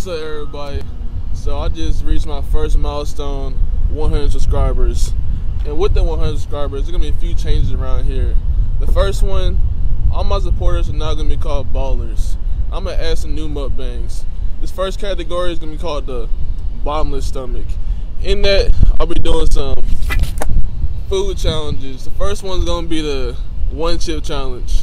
What's up, everybody? So I just reached my first milestone, 100 subscribers. And with the 100 subscribers, there's gonna be a few changes around here. The first one, all my supporters are now gonna be called ballers. I'm gonna add some new mukbangs. This first category is gonna be called the bottomless stomach. In that, I'll be doing some food challenges. The first one's gonna be the one chip challenge.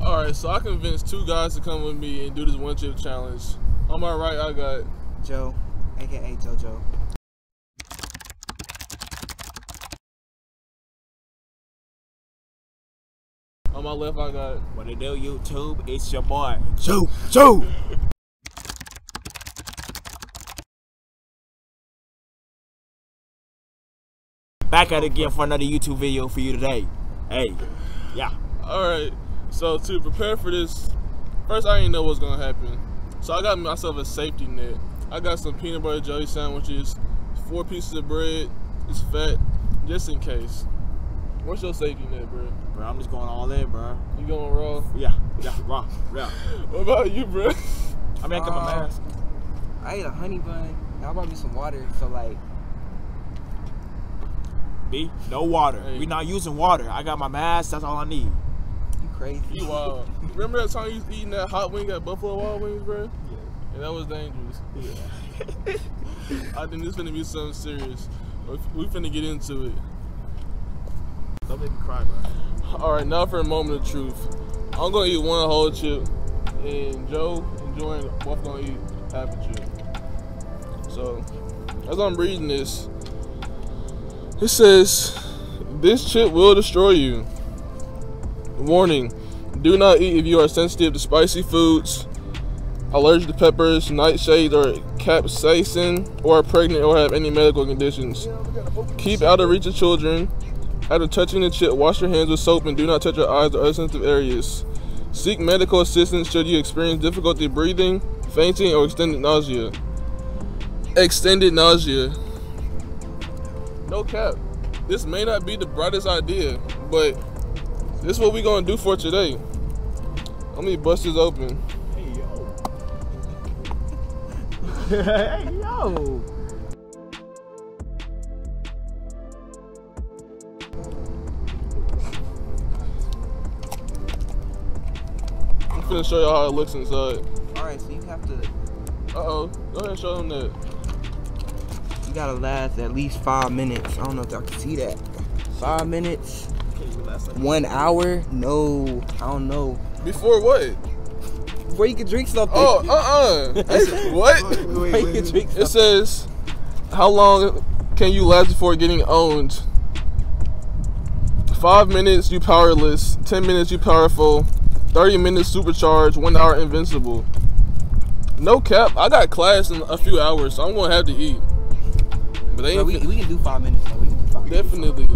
Alright, so I convinced two guys to come with me and do this one chip challenge. On my right, I got Joe, aka JoJo. on my left, I got What it do, YouTube? It's your boy, Joe. Joe. Back at it again for another YouTube video for you today. Hey, yeah. Alright, so to prepare for this, first I didn't know what's gonna happen. So I got myself a safety net. I got some peanut butter jelly sandwiches, four pieces of bread, it's fat, just in case. What's your safety net, bro? Bro, I'm just going all in, bro. You going raw? Yeah, yeah, raw, yeah. What about you, bro? I mean, I got my Uh, mask. I ate a honey bun. I brought me some water, so like, B, no water. Hey. We not using water. I got my mask. That's all I need. Crazy. You wild. Remember that time you was eating that hot wing at Buffalo Wild Wings, bro? Yeah. And that was dangerous. Yeah. I think this finna be something serious. We finna get into it. Don't make me cry, bro. All right, now for a moment of truth. I'm gonna eat one whole chip, and Joe and Jordan both gonna eat half a chip. So, as I'm reading this, it says, "This chip will destroy you." Warning: Do not eat if you are sensitive to spicy foods, allergic to peppers, nightshades, or capsaicin, or are pregnant or have any medical conditions. Keep out of reach of children. After touching the chip, wash your hands with soap and do not touch your eyes or other sensitive areas. Seek medical assistance should you experience difficulty breathing, fainting, or extended nausea. Extended nausea. No cap. This may not be the brightest idea, but this is what we gonna do for today. Let me bust this open. Hey, yo. hey, yo. I'm finna show y'all how it looks inside. All right, so you have to, Uh oh. Go ahead and show them that. you gotta last at least five minutes. I don't know if y'all can see that. Five minutes, one hour. No, I don't know. Before what? Before you can drink something. Oh, uh uh what? Before you can drink It says, how long can you last before getting owned? Five minutes, you powerless. Ten minutes, you powerful. Thirty minutes, supercharged. One hour, invincible. No cap. I got class in a few hours, so I'm gonna have to eat. But they Bro, we, we can do five minutes. Though. We can do five minutes. definitely.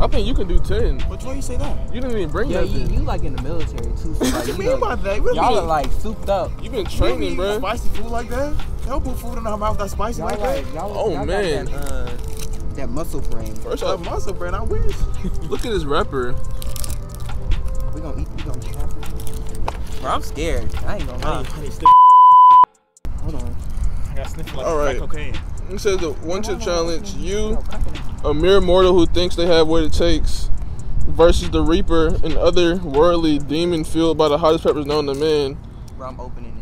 I think you can do ten. But why you say that? You didn't even bring Yeah, you, nothing. you like in the military too. So like, What you you mean know, by that? What y'all are like souped up. you been You training, bro. Spicy food like that? Don't put food in our mouth that's spicy Y'all like like, that. y'all, Oh, y'all man. That, uh, that muscle frame. First off, muscle brand, I wish. look at this rapper. We gonna eat. We gonna cap it. Bro, I'm scared. I ain't gonna lie. I need sniff. Hold on. I got sniff like All crack right. cocaine. It says the one chip challenge. You. Yo, crack it. a mere mortal who thinks they have what it takes versus the Reaper and other worldly demon fueled by the hottest peppers known to man. Bro, I'm opening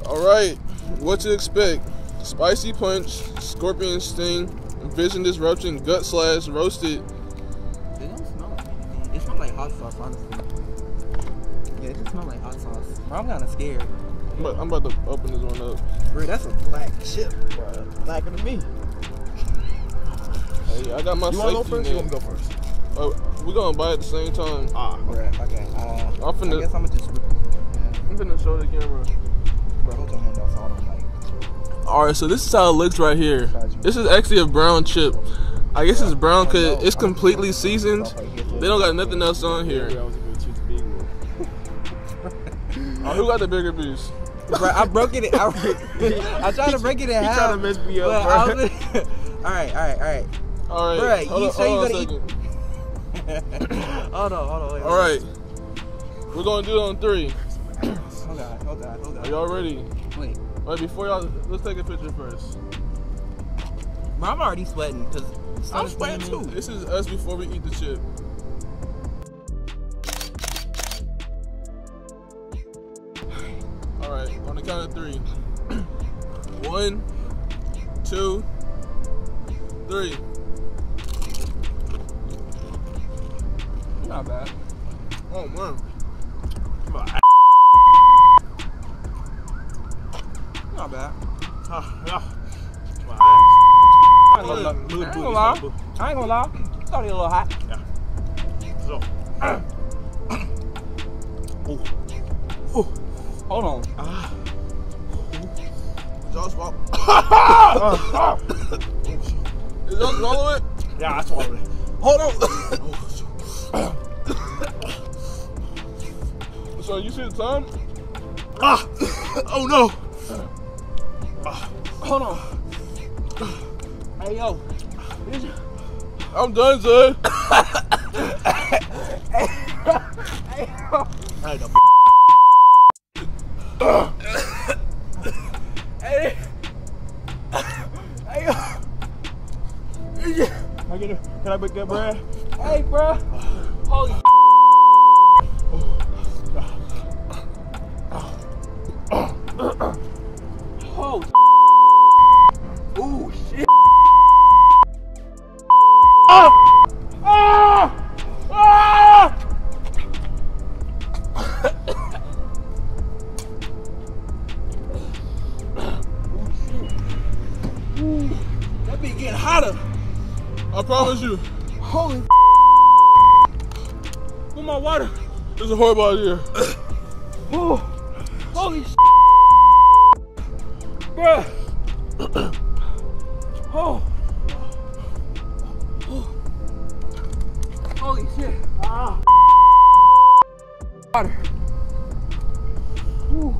it. Alright, what to expect? Spicy punch, scorpion sting, vision disruption, gut slash, roasted. It don't smell like anything. It smells like hot sauce, honestly. Yeah, it like hot sauce. Bro, I'm kind of scared. But I'm about to open this one up. Bro, that's a black chip, bro. Blacker than me. Hey, I got my You wanna go safety first? You want to go first? Uh, we're gonna buy at the same time. Ah, Bro, okay. Uh, I'm finna- I guess I'm gonna just rip. Yeah. I'm gonna show the camera. Bro, hold your hand out so I don't like. Alright, so this is how it looks right here. This is actually a brown chip. I guess it's brown because it's completely seasoned. They don't got nothing else on here. Oh, who got the bigger piece? Bro, I broke it. I, I tried to break it in half. trying to mess me up, bro. was- all right, all right, all right. All right. Bruh, hold you on, sure you gonna second. hold on, hold on. Wait, All right. We're gonna do it on three. Hold god, oh god, oh Are y'all ready? Wait, Wait, before y'all, let's take a picture first. bro, I'm already sweating because I'm sweating too. This is us before we eat the chip. Count of three. One, two, three. Not bad. Oh man. Not bad. I ain't gonna lie. I ain't gonna lie. I ain't gonna lie. Thought he a little hot. ass. So. Ooh. Ooh. Hold on. Ah. Y'all swallow. Is y'all swallow it? Yeah, I swallowed it. Hold on. so you see the time? Ah. Oh no. Hold on. Hey yo. I'm done, son. I know. Can I that bread? Hey bro. Holy Oh Ooh, shit. Ah! Ah! That be getting hotter. I promise you. Holy Where my water? This is horrible idea. Oh, holy Bruh. oh. oh. Holy shit. Ah. Water. Ooh.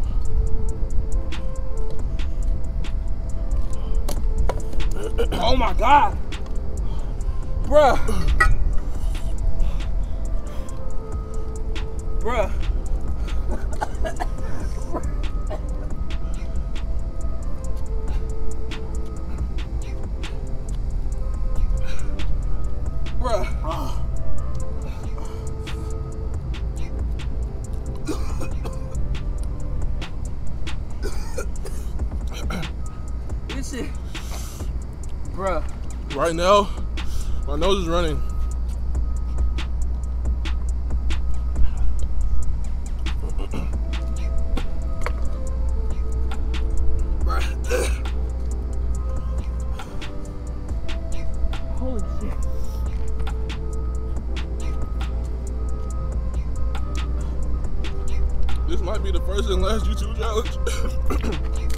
Oh my god. Bruh. Bruh. Bruh. this shit. Bruh. Right now, my nose is running. Holy shit. This might be the first and last YouTube challenge.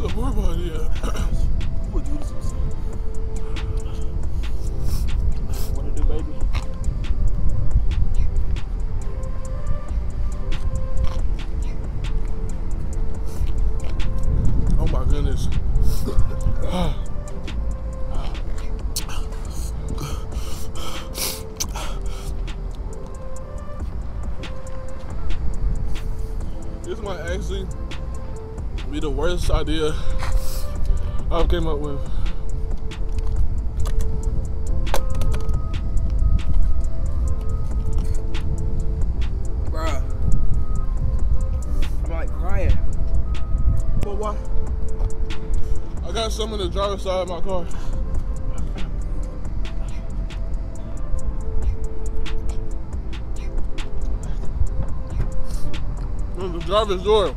it's a do this? What to do, baby? oh my goodness. this might actually be the worst idea I've came up with. Bruh. I'm like crying. Pour water. I got some in the driver's side of my car. In the driver's door.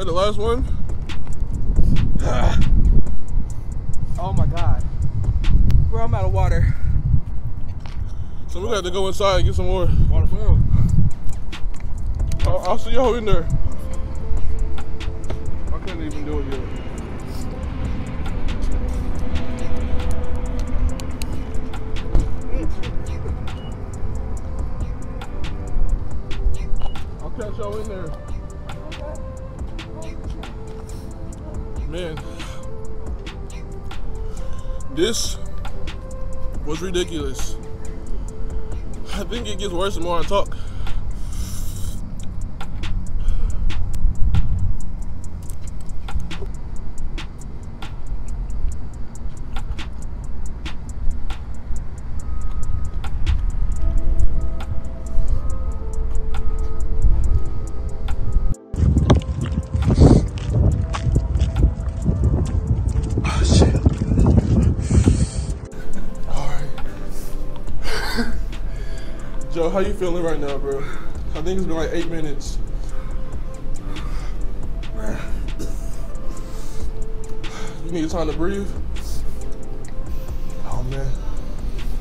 That the last one? Oh my god. Bro, I'm out of water. So we got to go inside and get some more. Water for real. I'll, I'll see y'all in there. I couldn't even do it yet. I'll catch y'all in there. Man, this was ridiculous. I think it gets worse the more I talk. Joe, how you feeling right now, bro? I think it's been like eight minutes. You need time to breathe? Oh man.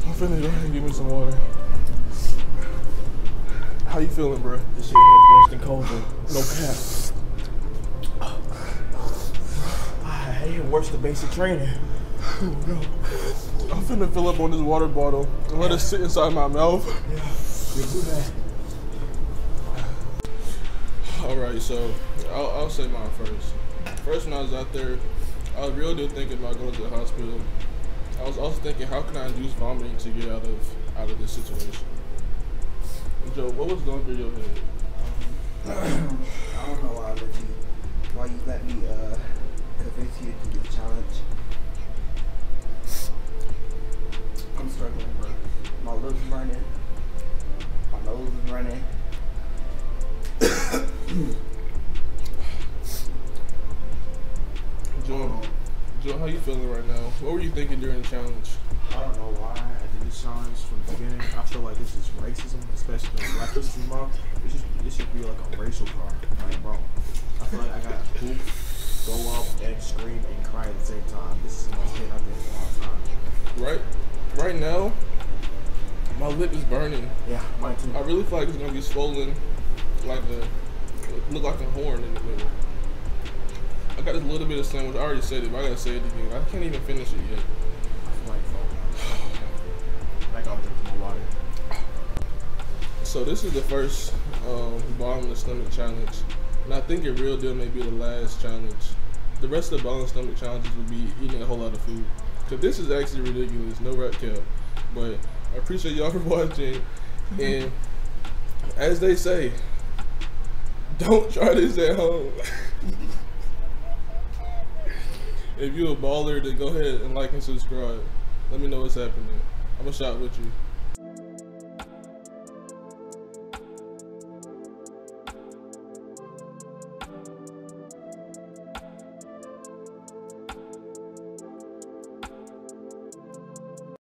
I'm finna go ahead and give me some water. How you feeling, bro? This shit hit worse than COVID. No cap. I hate it worse than basic training. Oh, no. I'm finna fill up on this water bottle and let it sit inside my mouth. Yeah. You do that. All right, so I'll, I'll say mine first. First, when I was out there, I was real deal thinking about going to the hospital. I was also thinking, how can I induce vomiting to get out of out of this situation? Joe, what was going through your head? I don't know why I let you, why you let me uh, convince you to do the challenge. Struggling, bro. My lips burning. My nose is running. Joe, Joe, how you feeling right now? What were you thinking during the challenge? I don't know why I did this challenge from the beginning. I feel like this is racism, especially during Black History Month. This should, this should be like a racial card. Like, bro, I feel like I got to poop, go up, and scream and cry at the same time. This is the most pain I've been in a long time. Right, right now, my lip is burning. Yeah, mine too. I really feel like it's gonna be swollen, like a look like a horn in the middle. I got this little bit of sandwich. I already said it, but I gotta say it again. I can't even finish it yet. I feel like, like I'll drink more water. So this is the first um, bottomless stomach challenge, and I think it real deal may be the last challenge. The rest of the bottomless stomach challenges will be eating a whole lot of food. Cause this is actually ridiculous, no rat cap. But I appreciate y'all for watching, and as they say, don't try this at home. if you a baller, then go ahead and like and subscribe. Let me know what's happening. I'm gonna shot with you.